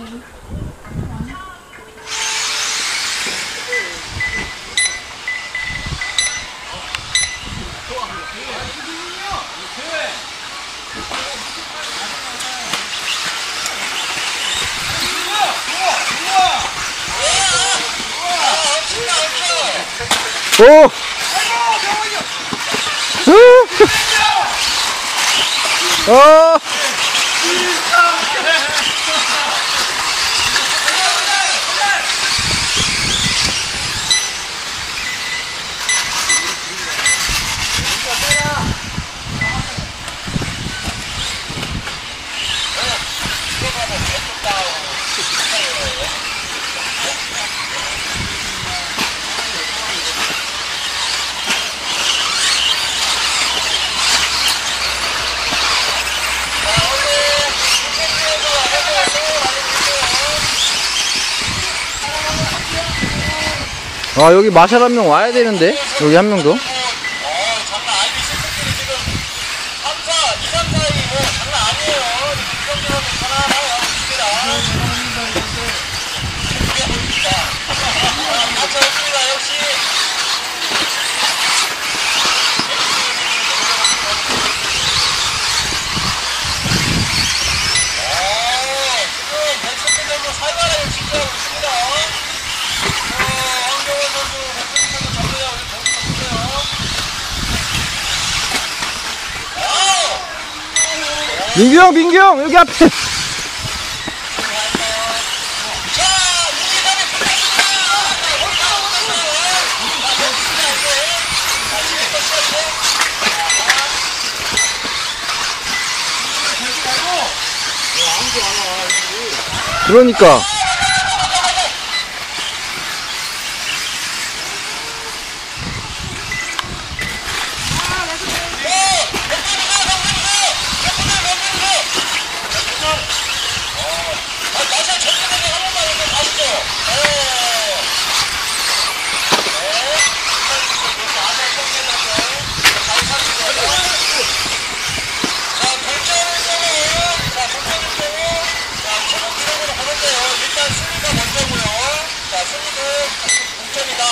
오! 오! 오! 아 여기 마샬 한 명 와야 되는데? 여기 한 명 더 민규 형, 민규 형, 여기 앞에. 그러니까. 승리를 공점이다.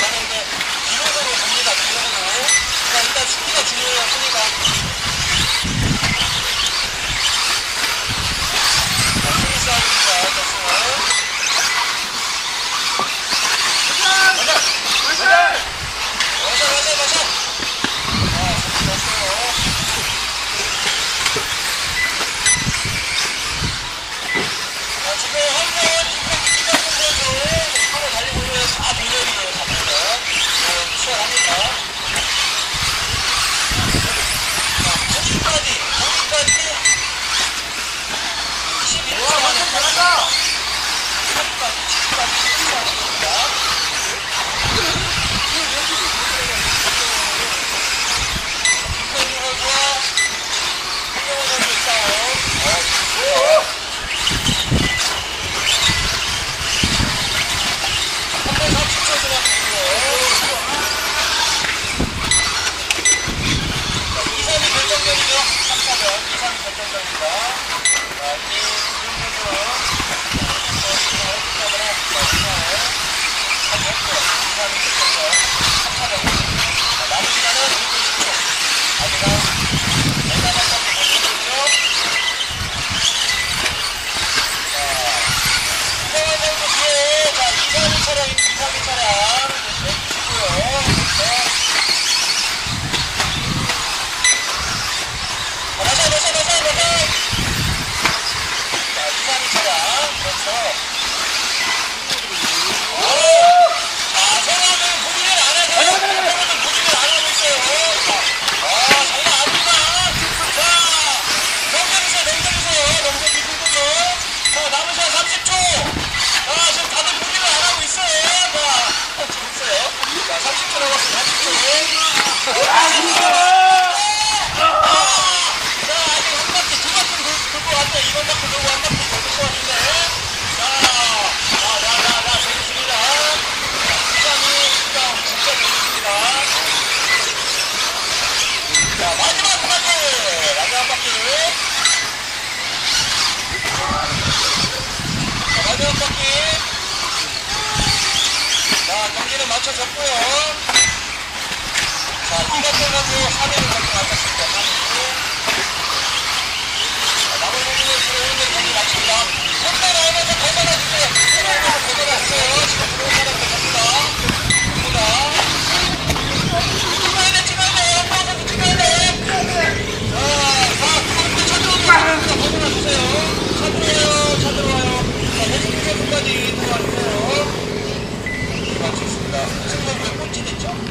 라는 게 for that. 마지막 바퀴 자 경기를 맞춰 잡고요. 여기까지 통화주세요. 네, 마치겠습니다. 승범 뭐 몇 번째 됐죠?